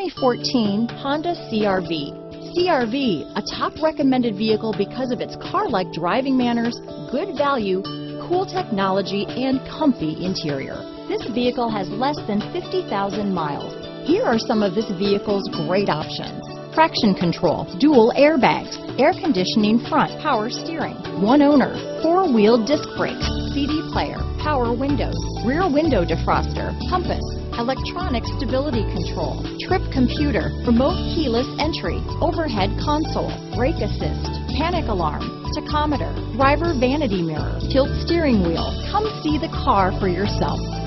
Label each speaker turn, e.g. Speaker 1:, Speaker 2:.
Speaker 1: 2014 Honda CRV. CRV, a top recommended vehicle because of its car-like driving manners, good value, cool technology, and comfy interior. This vehicle has less than 50,000 miles. Here are some of this vehicle's great options. Traction control, dual airbags, air conditioning front, power steering, one owner, four-wheel disc brakes, CD player, power windows, rear window defroster, compass, electronic stability control, trip computer, remote keyless entry, overhead console, brake assist, panic alarm, tachometer, driver vanity mirror, tilt steering wheel. Come see the car for yourself.